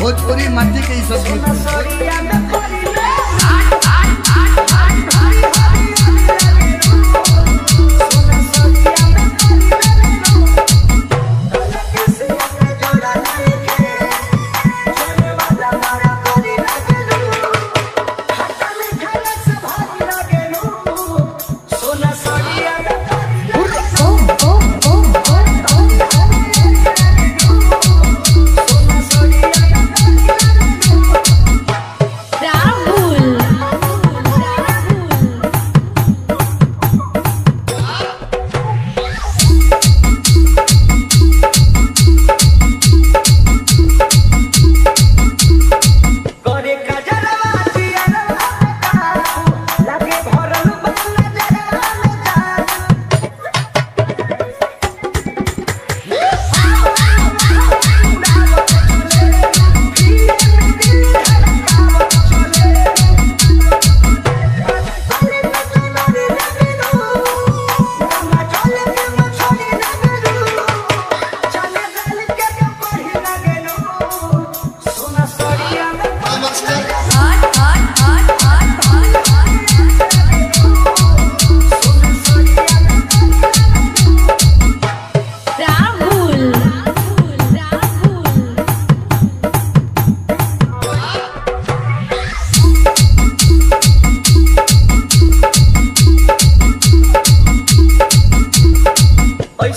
भोजपुरी माटी के सब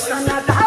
Sanada.